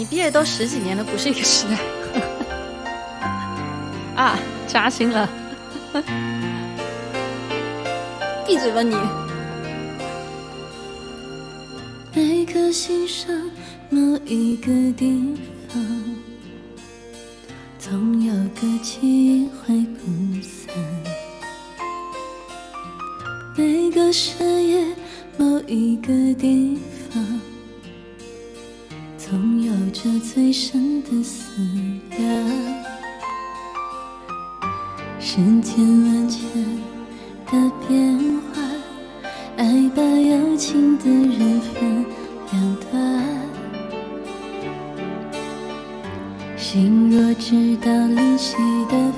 你毕业都十几年了，不是一个时代。啊，扎心了！闭嘴吧你！每颗心上某一个地方，总有个记忆挥不散。每个深夜某一个地方。总有着最深的思量，世间万千的变幻，爱把有情的人分两端。心若知道离析的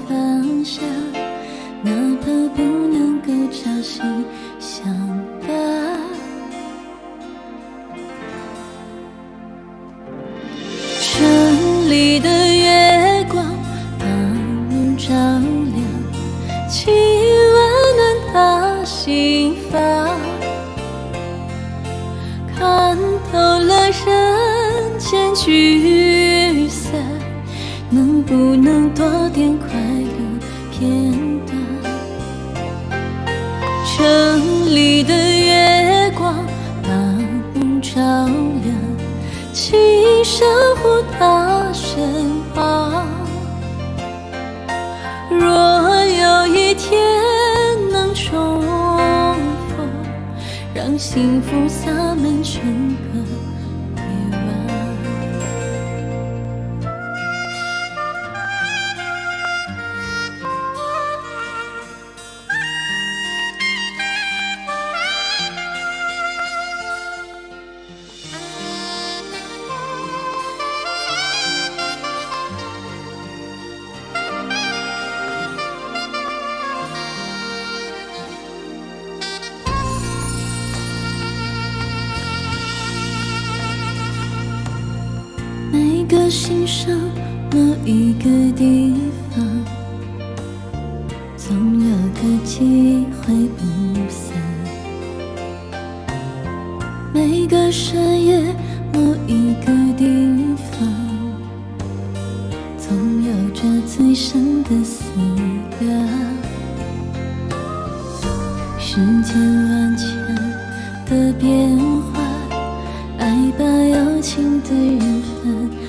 里的月光把梦照亮，请温暖他心房。看透了人间聚散，能不能多点快乐片段？城里的幸福洒满整个。个心上某一个地方，总有个记忆挥不散。每个深夜某一个地方，总有着最深的思量。世间万千的变幻，爱把有情的人分。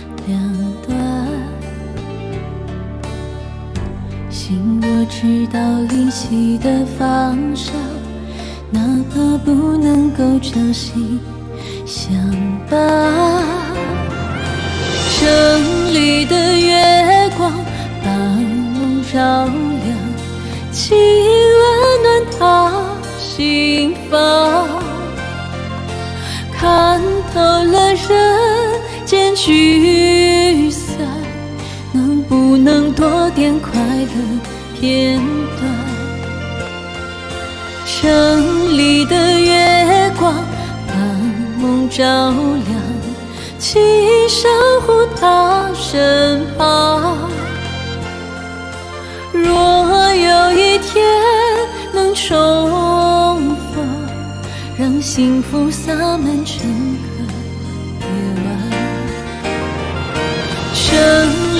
心若知道离析的方向，哪怕不能够朝夕相伴。城里的月光把梦照亮，请温暖他心房。看透了人间聚散，能。不能多点快乐片段。城里的月光把梦照亮，请守护他身旁。若有一天能重逢，让幸福洒满整个夜晚。城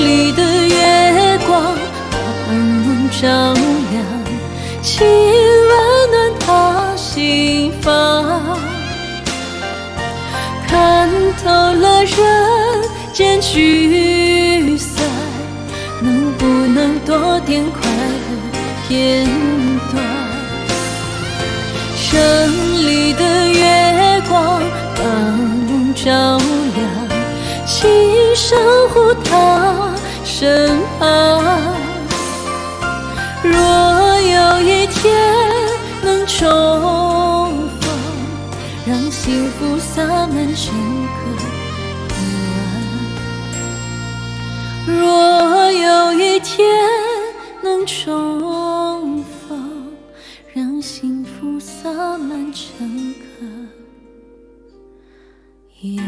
里的月光。把梦。照亮，请温暖他心房。看透了人间聚散，能不能多点快乐片段？城里的月光把梦照亮，请守护他身旁。若有一天能重逢，让幸福洒满整个夜晚。若有一天能重逢，让幸福洒满整个夜。